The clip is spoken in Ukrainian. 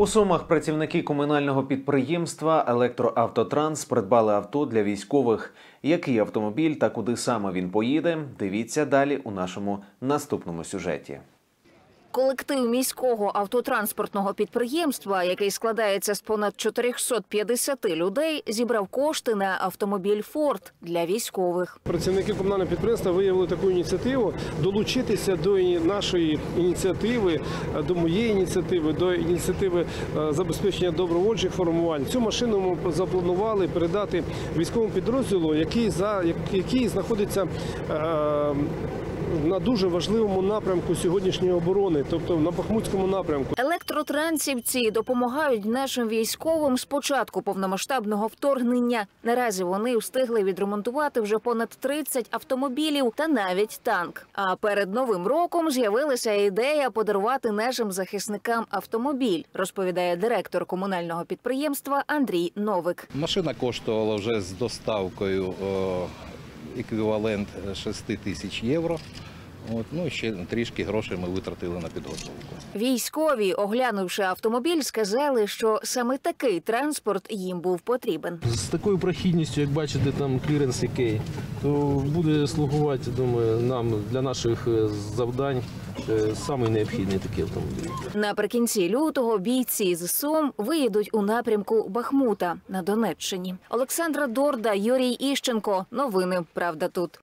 У Сумах працівники комунального підприємства Електроавтотранс придбали авто для військових. Який автомобіль та куди саме він поїде? Дивіться далі у нашому наступному сюжеті. Колектив міського автотранспортного підприємства, який складається з понад 450 людей, зібрав кошти на автомобіль Форд для військових. Працівники комунального підприємства виявили таку ініціативу долучитися до нашої ініціативи, е, до моєї ініціативи, до ініціативи е, забезпечення добровольчих формувань. Цю машину ми запланували передати військовому підрозділу, який за як- який знаходиться. е, На дуже важливому напрямку сьогоднішньої оборони, тобто на Бахмутському напрямку. Електротрансівці допомагають нашим військовим з початку повномасштабного вторгнення. Наразі вони встигли відремонтувати вже понад 30 автомобілів та навіть танк. А перед новим роком з'явилася ідея подарувати нашим захисникам автомобіль, розповідає директор комунального підприємства Андрій Новик. Машина коштувала вже з доставкою е, еквівалент 6 тисяч євро. От, ну ще трішки грошей ми витратили на підготовку. Військові, оглянувши автомобіль, сказали, що саме такий транспорт їм був потрібен. З такою прохідністю, як бачите, там кліренс який, то буде слугувати, думаю, нам для наших е, завдань е, самий необхідний такий автомобіль. Наприкінці лютого бійці з Сум виїдуть у напрямку Бахмута на Донеччині. Олександра Дорда, Юрій Іщенко. Новини Правда тут.